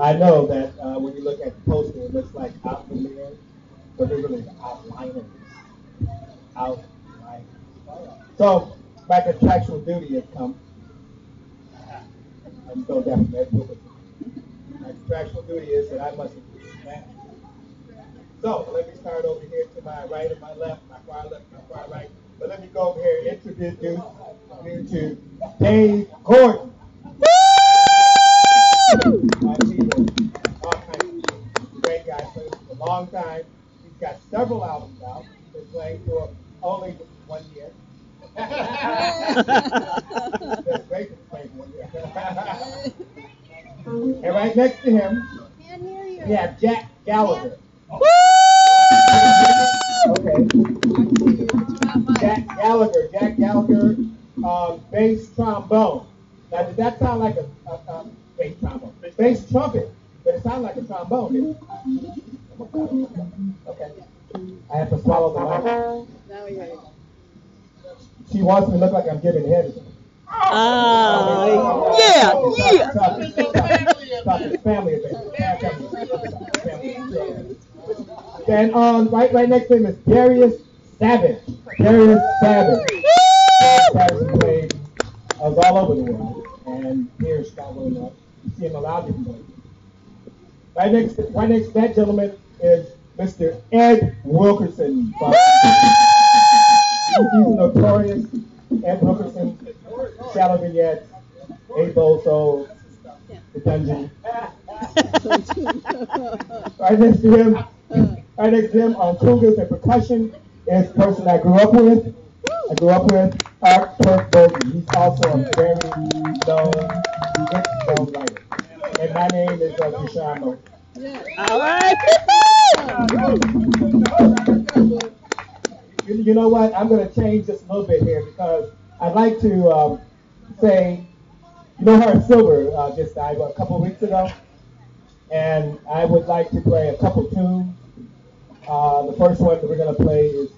I know that uh, when you look at the poster, it looks like outliers, but they're really Outlineers. Outlineers. So, my contractual duty has come. I'm so definitely. My contractual duty is that I must that. So, let me start over here to my right and my left, my far left, my far right. But let me go over here and introduce you to Dave Gordon. Several albums out. He's been playing for only one year. That's great to play one year. and right next to him, Can't hear you. we have Jack Gallagher. Okay. Jack Gallagher, Jack Gallagher, um, bass trombone. Now, did that sound like a, a, a bass trombone? Bass trumpet, but it sounded like a trombone. Okay. I have to swallow the mic. Now we hear. She wants me to look like I'm giving head. Ah, yeah, yeah. Family event. Family. And um, right, right next to him is Darius Savage. Darius Savage. Darius played uh, all over the world, and here in Chicago, enough. You see him a lot of different places. Right next, right next to that gentleman is Mr. Ed Wilkerson. He's notorious. Ed Wilkerson, Shadow Vignettes, Eight Bold Souls, The Dungeon. Right next to him, right next to him on congas and percussion is the person I grew up with. I grew up with Art Turk Burton. He's also a very known, known writer. And my name is uh, Dushun All right. You, know what? I'm going to change this a little bit here because I'd like to um, say, you know, Horace Silver uh, just died a couple weeks ago, and I would like to play a couple tunes. Uh, the first one that we're going to play is.